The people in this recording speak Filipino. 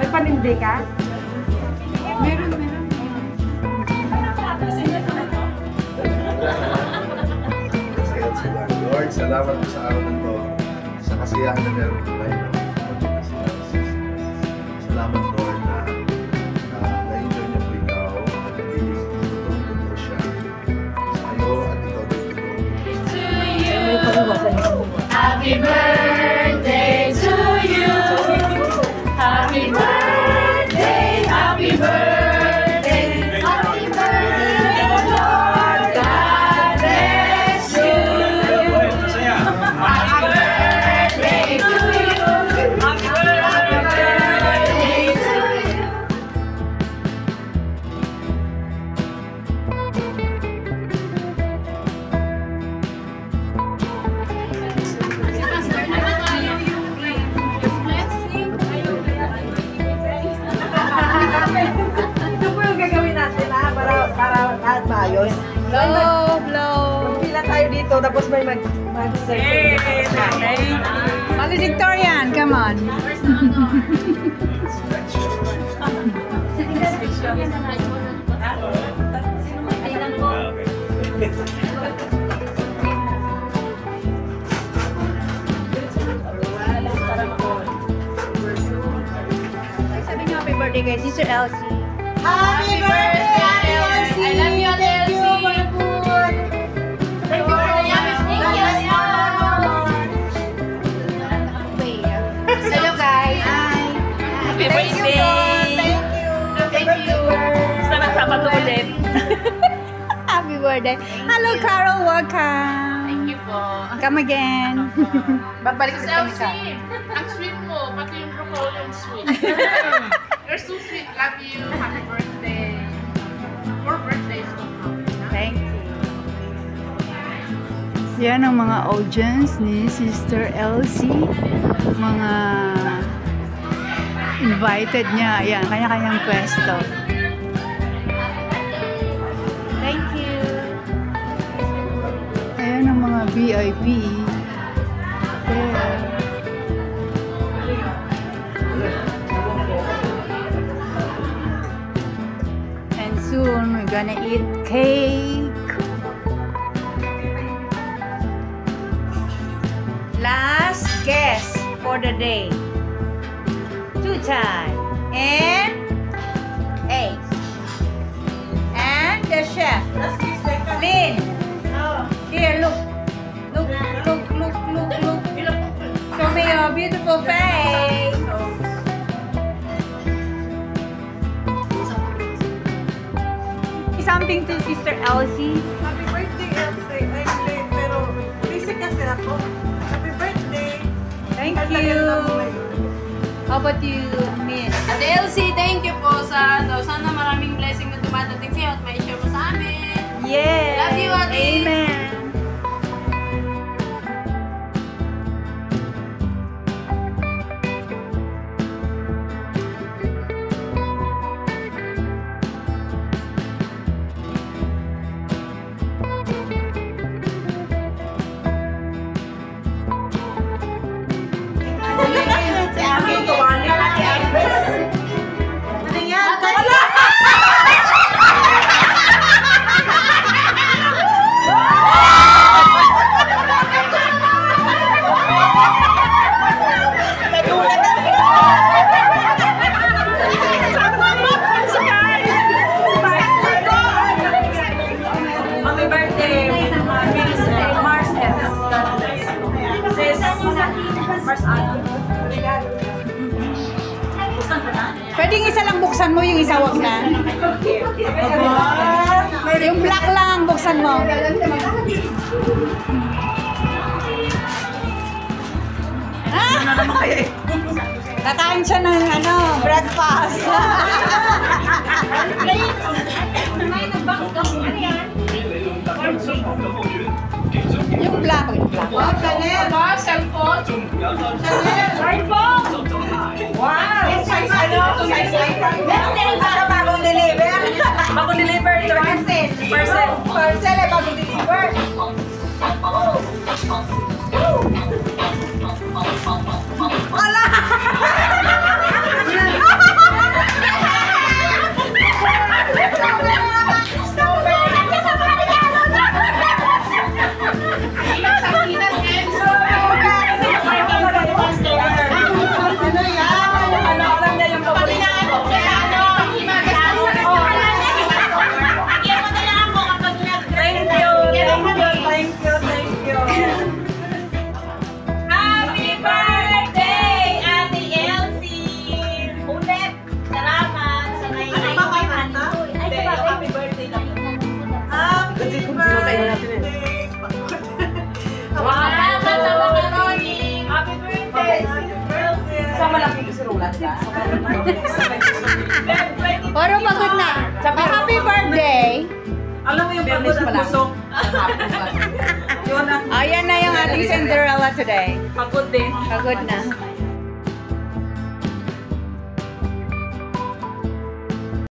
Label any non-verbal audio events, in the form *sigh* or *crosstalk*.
May panindi ka? Sila. Lord, salamat po sa araw na to. Sa kasiyahan na meron ko Blow, blow. Pila tayo dito, tapos may mag, mag-circle. You. Valedictorian, come on. Sabi niyo happy birthday kay Sister Elsie. Happy birthday, Birthday. Hello Carol, welcome. Thank you po. Come again. *laughs* Babalik Kasi sa ang isa. sweet. Ang sweet mo. Pati yung broccoli yung sweet. *laughs* You're so sweet. Love you. Happy birthday. More birthdays to come. Thank you. Yan ang mga audience ni Sister Elsie. Mga invited niya. Ayan, kanya-kanyang pwesto. VIP. There. And soon we're gonna eat cake. Last guess for the day. Two time. And Ace. And the chef. Lynn. Here. Look, your beautiful face. Something to Sister Elsie. Happy birthday, Elsie. Ay, hindi, pero busy kasi ako. Happy birthday. Thank you. How about you, Miss? Ate Elsie, thank you po sa ano. Sana maraming blessing na dumadating sa'yo at may-share mo sa amin. Yes. Mars Ate. Pwedeng isa lang buksan mo, yung isa wag na. Yung black lang ang buksan mo. Ano eh? Kakain siya ng ano, breakfast. *laughs* Wow! Size, ano? Size, size. Puro pagod na. Oh, happy birthday! Alam mo yung pagod at na, Ayan na yung ating Cinderella today. pagod din. Pagod na.